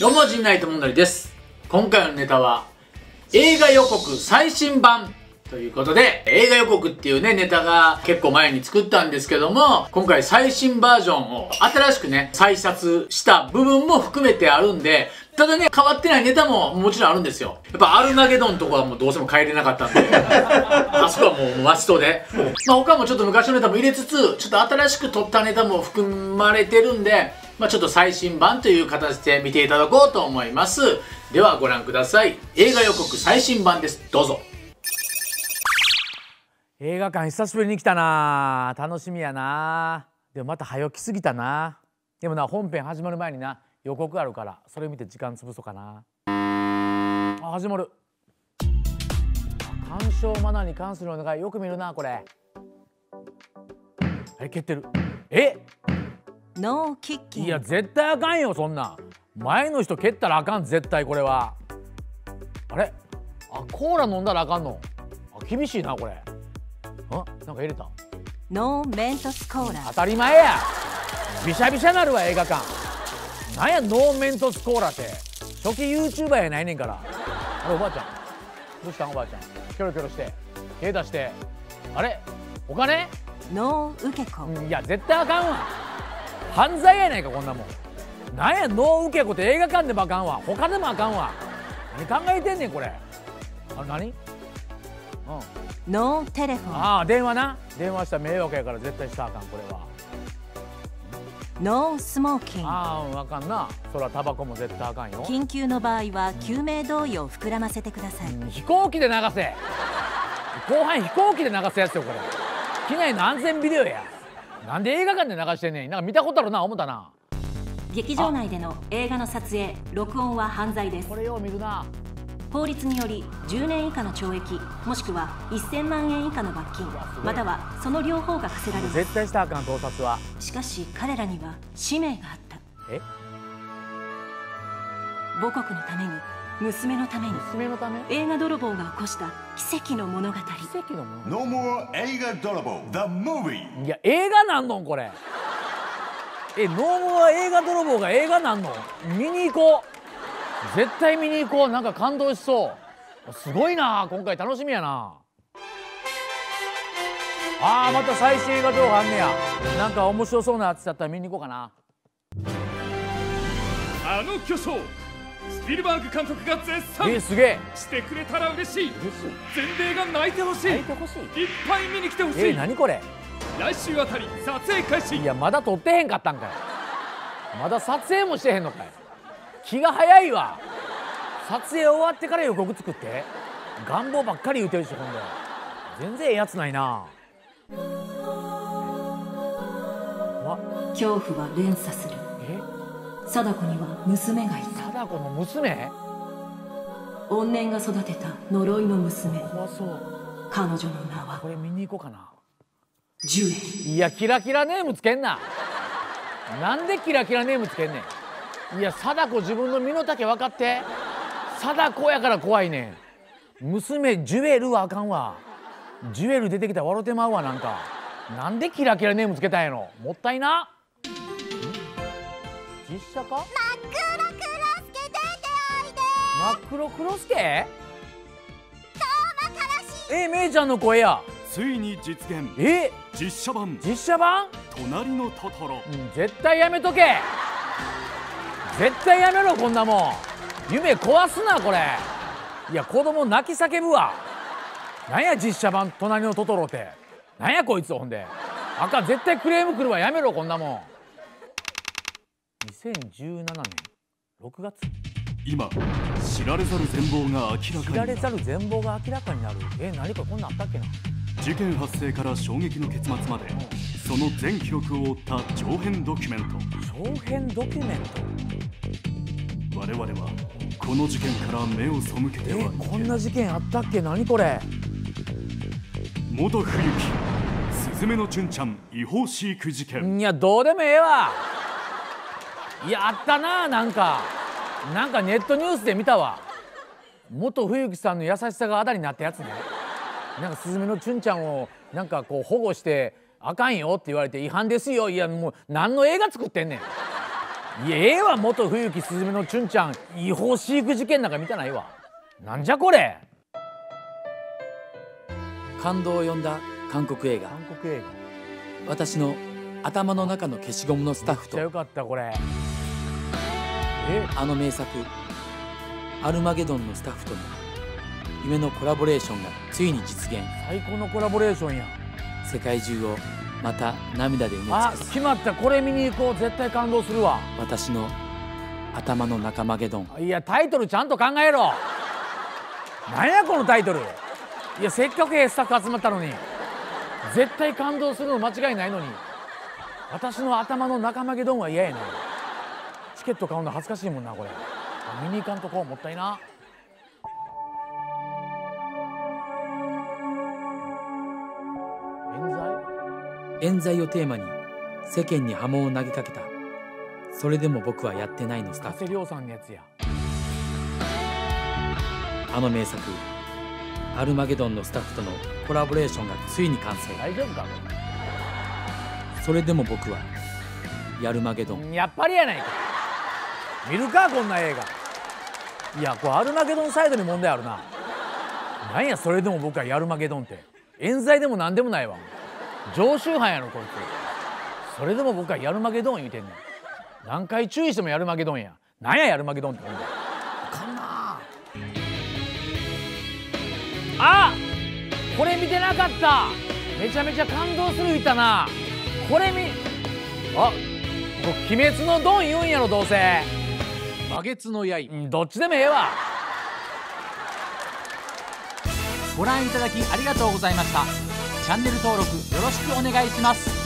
どうも陣内智則です今回のネタは映画予告最新版ということで映画予告っていうねネタが結構前に作ったんですけども今回最新バージョンを新しくね再撮した部分も含めてあるんでただね、変わってないネタももちろんあるんですよ。やっぱアルマゲドンとかはもうどうしても帰れなかったんで、あそこはもうマストで。まあ他もちょっと昔のネタも入れつつ、ちょっと新しく撮ったネタも含まれてるんで、まあちょっと最新版という形で見ていただこうと思います。ではご覧ください。映画予告最新版です。どうぞ。映画館久しぶりに来たな。楽しみやな。でもまた早起きすぎたな。でもな本編始まる前にな。予告あるからそれ見て時間潰そうかな。あ始まる。鑑賞マナーに関するお願い。よく見るなこれ。え蹴ってる。え？っノーキッキンいや絶対あかんよそんな前の人蹴ったらあかん絶対これは。あれ？あコーラ飲んだらあかんの？あ厳しいなこれ。あなんか入れた？ノーメントスコーラ。当たり前や。びしゃびしゃなるわ映画館。なんやノーメントスコーラって。初期 YouTuber やないねんから。あれおばあちゃん？どうしたんおばあちゃん？キョロキョロして。手出して。あれ？お金？ No 受け子。いや絶対あかんわ犯罪やないかこんなもん。なんや No 受け子って映画館でもあかんわ。他でもあかんわ。何考えてんねんこれ。あれ何？うん。 No telephone。ああ電話な。電話したら迷惑やから絶対したらあかんこれは。 No smoking。ああわかんな。それはタバコも絶対あかんよ。緊急の場合は救命胴衣を膨らませてください、うん飛行機で流せ。後半飛行機で流すやつよこれ。機内の安全ビデオやなんで映画館で流してんねん。なんか見たことあるな思ったな。劇場内での映画の撮影録音は犯罪です。これよう見るな。法律により10年以下の懲役もしくは1000万円以下の罰金またはその両方が課せられます。絶対したらあかん盗撮は。しかし彼らには使命があった。え？母国のために娘のために。娘のため？映画泥棒が起こした。奇跡の物語。奇跡のもの No more 映画泥棒。The movie いや映画なんのんこれ。えノーモア映画泥棒が映画なんの見に行こう。絶対見に行こう。なんか感動しそう。すごいな。今回楽しみやな。あーまた最新映画情報あんねや。なんか面白そうなやつだったら見に行こうかな。あの巨匠スピルバーグ監督が絶賛えー、すげえ。してくれたら嬉しい。嬉しい。全米が泣いてほしい。いっ泣いてほしい。ぱい見に来てほしい、えー、何これ？来週あたり撮影開始。いやまだ撮ってへんかったんかい。まだ撮影もしてへんのかい。気が早いわ。撮影終わってから予告作って。願望ばっかり言うてるしほんで全然ええやつないな。わ。恐怖は連鎖する。え？貞子には娘がいた貞子の娘？怨念が育てた呪いの娘。怖そう。彼女の名は？これ見に行こうかな。ジュエいやキラキラネームつけんな。なんでキラキラネームつけんねん。いや貞子自分の身の丈分かって。貞子やから怖いねん。娘ジュエルはあかんわ。ジュエル出てきたら笑うてまうわなんか。なんでキラキラネームつけたんやろ。もったいな。実写か真っ黒クロスケ？えめいちゃんの声や。ついに実現。え？実写版。実写版？隣のトトロ。うん絶対やめとけ。絶対やめろこんなもん。夢壊すなこれ。いや子供泣き叫ぶわ。なんや実写版隣のトトロって。なんやこいつほんで。あかん絶対クレーム来るわ。やめろこんなもん。2017年6月今知られざる全貌が明知らからになる。れざる全貌が明らかになる。え何かこんなんあったっけな？事件発生から衝撃の結末までその全記録を追った長編ドキュメン長編ドキュメント？ト我々はこの事件から目を背けてえはいけない。こんな事件あったっけ？何これ？元冬木スズメのチュンちゃん違法飼育事件。いやどうでもええわ。いやあったななんかなんかネットニュースで見たわ。元冬木さんの優しさがあだになったやつね。なんかスズメのチュンちゃんをなんかこう保護してあかんよって言われて違反ですよ。いやもう何の映画作ってんねん。いやええわ元冬木すずめのチュンちゃん。違法飼育事件なんか見たないわ。なんじゃこれ。感動を呼んだ韓国映画。韓国映画。私の頭の中の消しゴムのスタッフと。めっちゃよかったこれ。えあの名作「アルマゲドン」のスタッフとの夢のコラボレーションがついに実現。最高のコラボレーションや。世界中をまた涙で埋めあ尽くす。決まった。これ見に行こう。絶対感動するわ。私の頭の仲間ゲドン。いやタイトルちゃんと考えろ。なんやこのタイトル。いやせっかくええスタッフ集まったのに。絶対感動するの間違いないのに。私の頭の仲間ゲドンは嫌やねチケット買うの恥ずかしいもんなこれ。あ見に行かんとこもったいな。冤罪？をテーマに世間に波紋を投げかけた。それでも僕はやってないのスタッフ。さんのやつや。あの名作「アルマゲドン」のスタッフとのコラボレーションがついに完成。大丈夫かそれでも僕はヤルマゲドン。やっぱりやないか見るかこんな映画。いやこれアルマゲドンサイドに問題あるな。なんやそれでも僕はヤルマゲドンって。冤罪でも何でもないわ。常習犯やろこいつ。それでも僕はヤルマゲドン言うてんねん。何回注意してもヤルマゲドンや。なんやヤルマゲドンってほん。であかんな。あこれ見てなかった。めちゃめちゃ感動する言ったな。これ見あ僕鬼滅のドン言うんやろどうせ。バゲツの刃うんどっちでもええわ。ご覧いただきありがとうございました。チャンネル登録よろしくお願いします